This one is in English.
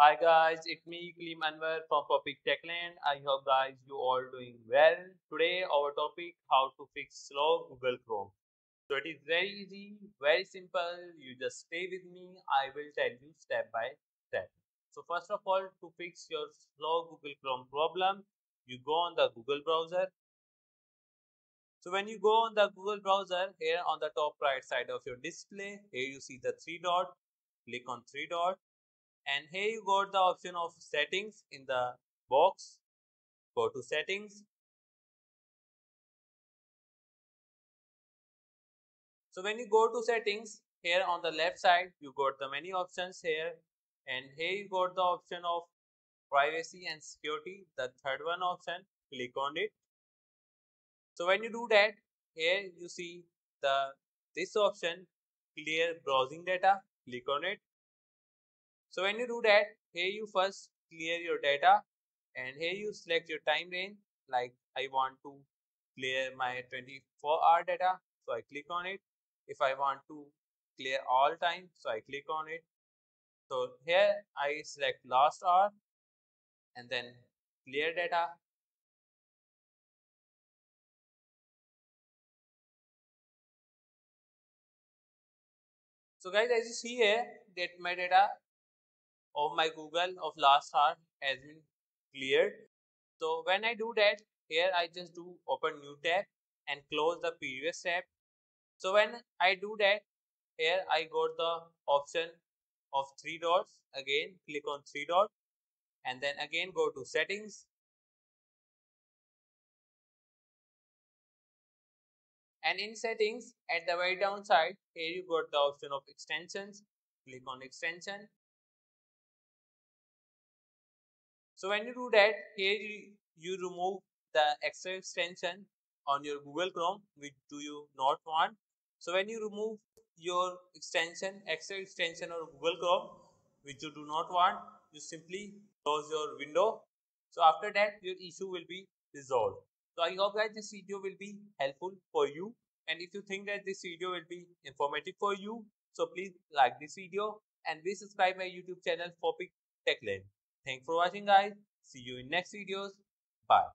Hi guys, it's me Klim Anwar from Fopik Tech Land. I hope guys you all doing well. Today our topic how to fix slow Google Chrome. So it is very easy, very simple. You just stay with me. I will tell you step by step. So first of all, to fix your slow Google Chrome problem, you go on the Google browser so when you go on the Google browser, here on the top right side of your display, here you see the three dot, click on three dot and here you got the option of settings in the box. Go to settings. So when you go to settings, here on the left side, you got the many options here and here you got the option of privacy and security, the third one option, click on it so when you do that, here you see the this option clear browsing data, click on it. So when you do that, here you first clear your data and here you select your time range like I want to clear my 24 hour data so I click on it. If I want to clear all time so I click on it. So here I select last hour and then clear data. So guys, as you see here, that my data of my Google of last hour has been cleared. So when I do that, here I just do open new tab and close the previous tab. So when I do that, here I got the option of three dots. Again, click on three dots and then again go to settings and in settings at the very down side here you got the option of extensions click on extension so when you do that here you, you remove the extra extension on your google chrome which do you not want. So when you remove your extension extra extension or google chrome which you do not want you simply close your window. So after that your issue will be resolved. So I hope guys this video will be helpful for you. And if you think that this video will be informative for you so please like this video and please subscribe my youtube channel Topic Techland. Thanks for watching guys. See you in next videos. Bye.